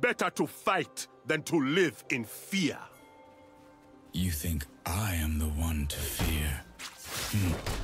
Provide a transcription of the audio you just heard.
Better to fight than to live in fear. You think I am the one to fear? Hmm.